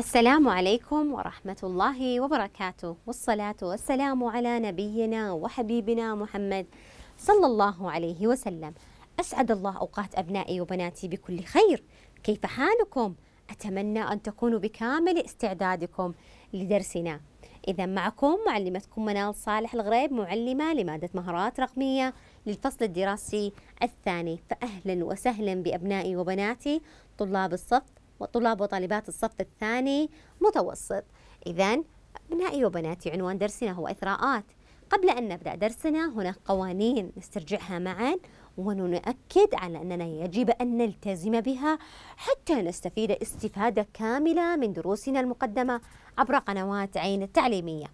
السلام عليكم ورحمة الله وبركاته. والصلاة والسلام على نبينا وحبيبنا محمد صلى الله عليه وسلم. أسعد الله أوقات أبنائي وبناتي بكل خير. كيف حالكم؟ أتمنى أن تكونوا بكامل استعدادكم لدرسنا. إذا معكم معلمتكم منال صالح الغريب معلمة لمادة مهارات رقمية للفصل الدراسي الثاني. فأهلا وسهلا بأبنائي وبناتي طلاب الصف وطلاب وطالبات الصف الثاني متوسط. إذا أبنائي وبناتي عنوان درسنا هو إثراءات. قبل أن نبدأ درسنا هناك قوانين نسترجعها معا ونؤكد على أننا يجب أن نلتزم بها حتى نستفيد استفادة كاملة من دروسنا المقدمة عبر قنوات عين التعليمية.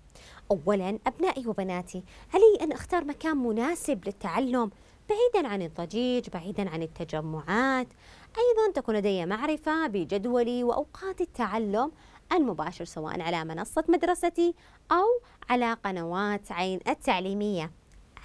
أولا أبنائي وبناتي علي أن أختار مكان مناسب للتعلم بعيدا عن الضجيج بعيدا عن التجمعات. أيضا تكون لدي معرفة بجدولي وأوقات التعلم المباشر سواء على منصة مدرستي أو على قنوات عين التعليمية.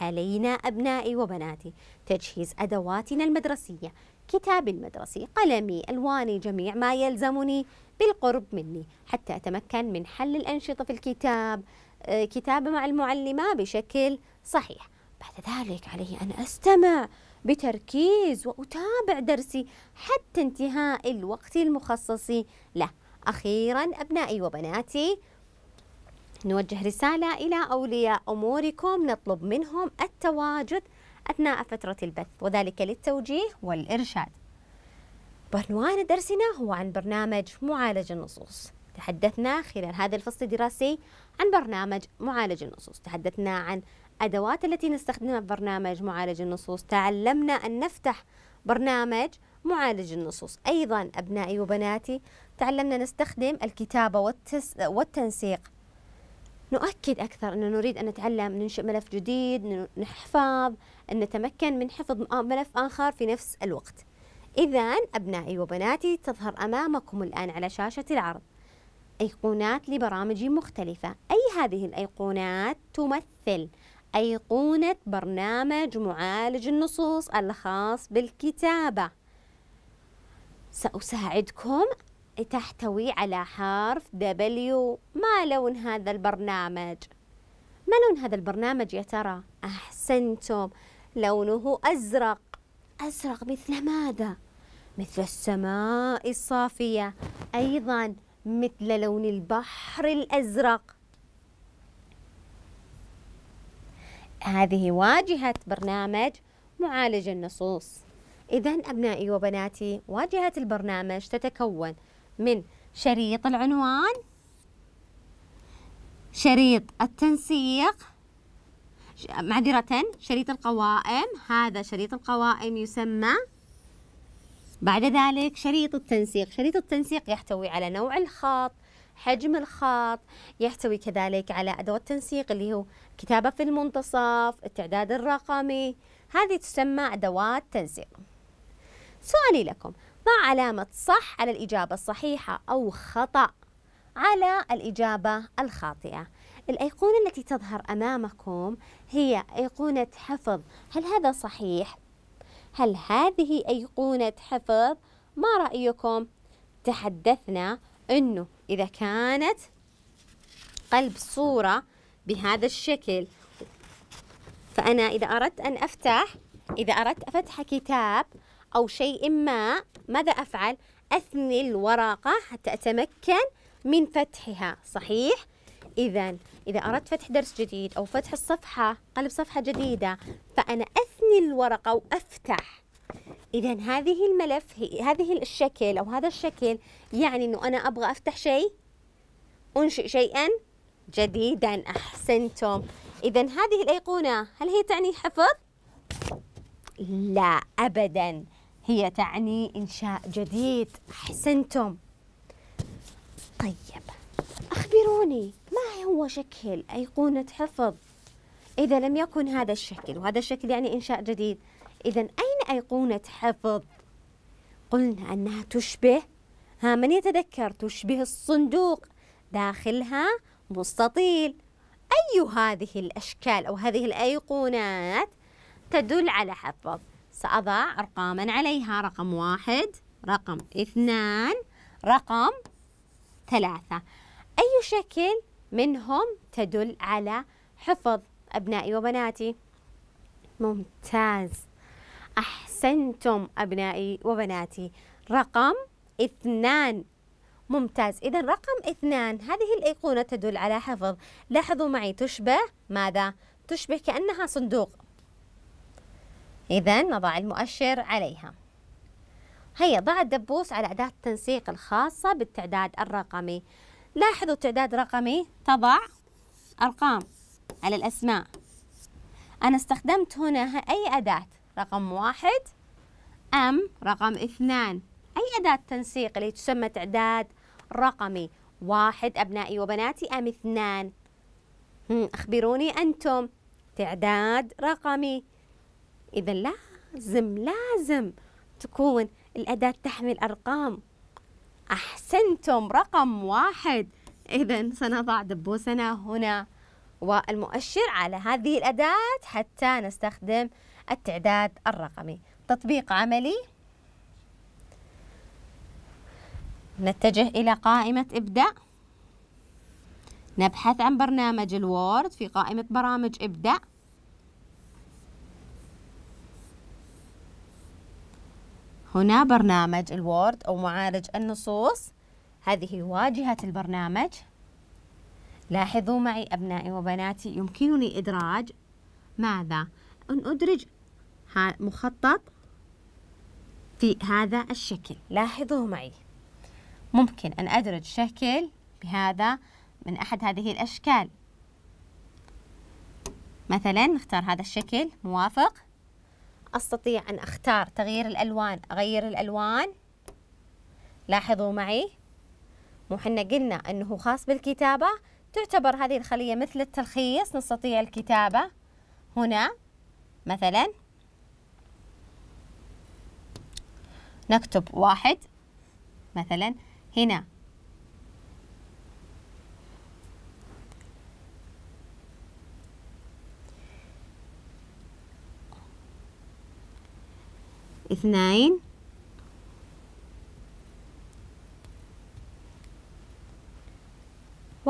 علينا أبنائي وبناتي تجهيز أدواتنا المدرسية كتابي المدرسي قلمي ألواني جميع ما يلزمني بالقرب مني. حتى أتمكن من حل الأنشطة في الكتاب آه، كتابة مع المعلمة بشكل صحيح. بعد ذلك علي أن أستمع بتركيز وأتابع درسي حتى انتهاء الوقت المخصص له. أخيرا أبنائي وبناتي نوجه رسالة إلى أولياء أموركم نطلب منهم التواجد أثناء فترة البث وذلك للتوجيه والإرشاد. عنوان درسنا هو عن برنامج معالج النصوص. تحدثنا خلال هذا الفصل الدراسي عن برنامج معالج النصوص. تحدثنا عن أدوات التي نستخدمها في برنامج معالج النصوص. تعلمنا أن نفتح برنامج معالج النصوص. أيضا أبنائي وبناتي تعلمنا نستخدم الكتابة والتس والتنسيق. نؤكد أكثر أن نريد أن نتعلم ننشئ ملف جديد نحفظ أن نتمكن من حفظ ملف آخر في نفس الوقت. إذا أبنائي وبناتي تظهر أمامكم الآن على شاشة العرض. أيقونات لبرامج مختلفة. أي هذه الأيقونات تمثل أيقونة برنامج معالج النصوص الخاص بالكتابة سأساعدكم تحتوي على حرف W ما لون هذا البرنامج؟ ما لون هذا البرنامج يا ترى؟ أحسنتم لونه أزرق أزرق مثل ماذا؟ مثل السماء الصافية أيضا مثل لون البحر الأزرق هذه واجهة برنامج معالج النصوص. إذا أبنائي وبناتي واجهة البرنامج تتكون من شريط العنوان شريط التنسيق معذرة شريط القوائم هذا شريط القوائم يسمى. بعد ذلك شريط التنسيق شريط التنسيق يحتوي على نوع الخط حجم الخط يحتوي كذلك على أدوات التنسيق اللي هو كتابة في المنتصف التعداد الرقمي هذه تسمى أدوات تنسيق سؤالي لكم ضع علامة صح على الإجابة الصحيحة أو خطأ على الإجابة الخاطئة الأيقونة التي تظهر أمامكم هي أيقونة حفظ هل هذا صحيح؟ هل هذه أيقونة حفظ؟ ما رأيكم؟ تحدثنا أنه إذا كانت قلب صورة بهذا الشكل فأنا إذا أردت أن أفتح إذا أردت فتح كتاب أو شيء ما ماذا أفعل؟ أثني الورقة حتى أتمكن من فتحها صحيح؟ إذا إذا أردت فتح درس جديد أو فتح الصفحة قلب صفحة جديدة فأنا أثني الورقة وأفتح إذا هذه الملف هذه الشكل أو هذا الشكل يعني إنه أنا أبغى أفتح شيء أنشئ شيئا جديدا أحسنتم. إذا هذه الأيقونة هل هي تعني حفظ؟ لا أبدا. هي تعني إنشاء جديد. أحسنتم. طيب أخبروني ما هو شكل أيقونة حفظ؟ إذا لم يكن هذا الشكل وهذا الشكل يعني إنشاء جديد. إذا أين أيقونة حفظ؟ قلنا أنها تشبه. ها من يتذكر تشبه الصندوق؟ داخلها مستطيل. أي هذه الأشكال أو هذه الأيقونات تدل على حفظ؟ سأضع أرقاما عليها. رقم واحد رقم اثنان رقم ثلاثة. أي شكل منهم تدل على حفظ أبنائي وبناتي؟ ممتاز. أحسنتم أبنائي وبناتي. رقم اثنان. ممتاز. إذا رقم اثنان هذه الأيقونة تدل على حفظ. لاحظوا معي تشبه ماذا؟ تشبه كأنها صندوق. إذا نضع المؤشر عليها. هيا ضع الدبوس على أداة التنسيق الخاصة بالتعداد الرقمي. لاحظوا التعداد الرقمي تضع أرقام على الأسماء. أنا استخدمت هنا أي أداة؟ رقم واحد. أم رقم اثنان. أي أداة تنسيق اللي تسمى تعداد رقمي؟ واحد أبنائي وبناتي. أم اثنان. أخبروني أنتم. تعداد رقمي. إذا لازم لازم تكون الأداة تحمل أرقام. أحسنتم. رقم واحد. إذا سنضع دبوسنا هنا. والمؤشر على هذه الأداة حتى نستخدم التعداد الرقمي. تطبيق عملي. نتجه إلى قائمة ابدأ نبحث عن برنامج الوورد في قائمة برامج ابدأ هنا برنامج الوورد أو معالج النصوص. هذه واجهة البرنامج. لاحظوا معي أبنائي وبناتي يمكنني إدراج ماذا؟ أن أدرج مخطط في هذا الشكل. لاحظوا معي. ممكن أن أدرج شكل بهذا من أحد هذه الأشكال. مثلا نختار هذا الشكل موافق. أستطيع أن أختار تغيير الألوان أغير الألوان. لاحظوا معي. مو حنا قلنا أنه خاص بالكتابة تعتبر هذه الخلية مثل التلخيص نستطيع الكتابة هنا مثلا. نكتب واحد مثلا هنا. اثنين.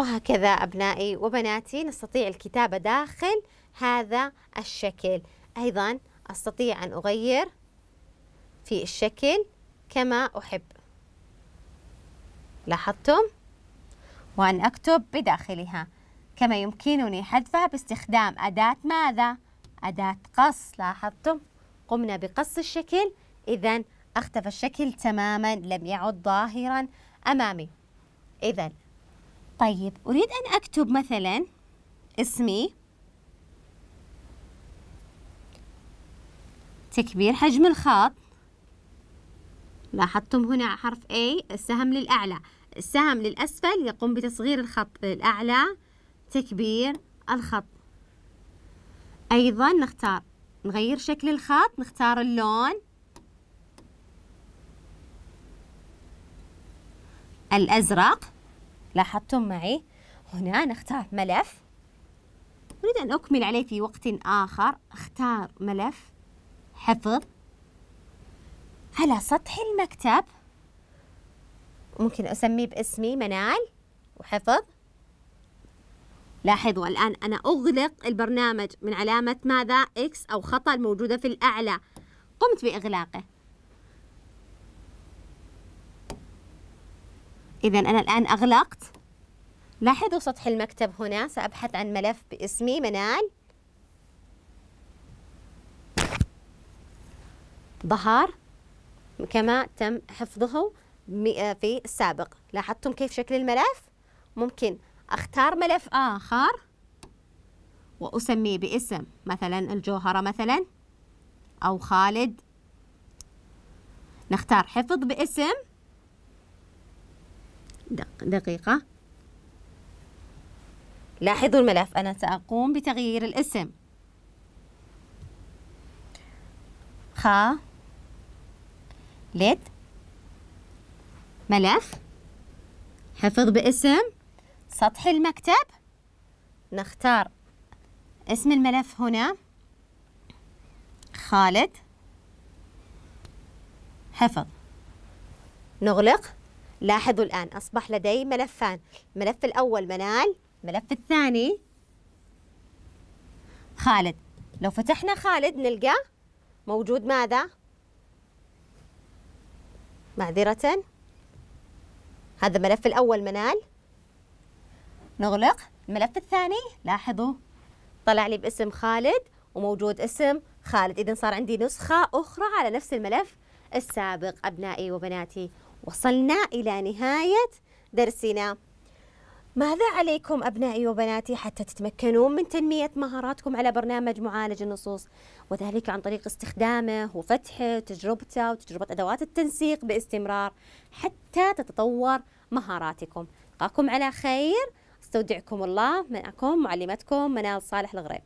وهكذا أبنائي وبناتي نستطيع الكتابة داخل هذا الشكل أيضا أستطيع أن أغير في الشكل كما أحب لاحظتم؟ وأن أكتب بداخلها كما يمكنني حذفها باستخدام أداة ماذا؟ أداة قص لاحظتم؟ قمنا بقص الشكل إذا أختفى الشكل تماما لم يعد ظاهرا أمامي إذا طيب أريد أن أكتب مثلا اسمي تكبير حجم الخط لاحظتم هنا حرف A السهم للأعلى. السهم للأسفل يقوم بتصغير الخط للأعلى تكبير الخط. أيضا نختار نغير شكل الخط نختار اللون. الأزرق. لاحظتم معي؟ هنا نختار ملف. أريد أن أكمل عليه في وقت آخر. أختار ملف. حفظ. على سطح المكتب. ممكن أسميه باسمي منال. وحفظ. لاحظوا الآن أنا أغلق البرنامج من علامة ماذا؟ إكس أو خطأ الموجودة في الأعلى. قمت بإغلاقه. إذا أنا الآن أغلقت. لاحظوا سطح المكتب هنا سأبحث عن ملف باسمي منال. ظهر كما تم حفظه في السابق. لاحظتم كيف شكل الملف؟ ممكن أختار ملف آخر وأسميه باسم مثلا الجوهرة مثلا أو خالد. نختار حفظ باسم. دقيقة. لاحظوا الملف. أنا سأقوم بتغيير الاسم. خا لد. ملف. حفظ باسم. سطح المكتب. نختار اسم الملف هنا. خالد. حفظ. نغلق. لاحظوا الآن أصبح لدي ملفان. الملف الأول منال الملف الثاني خالد. لو فتحنا خالد نلقى موجود ماذا؟ معذرة. هذا الملف الأول منال. نغلق. الملف الثاني لاحظوا طلع لي باسم خالد وموجود اسم خالد. إذا صار عندي نسخة أخرى على نفس الملف السابق أبنائي وبناتي. وصلنا إلى نهاية درسنا. ماذا عليكم أبنائي وبناتي حتى تتمكنون من تنمية مهاراتكم على برنامج معالج النصوص؟ وذلك عن طريق استخدامه وفتحه تجربته وتجربة أدوات التنسيق باستمرار حتى تتطور مهاراتكم. ألقاكم على خير. أستودعكم الله معكم معلمتكم منال صالح الغريب.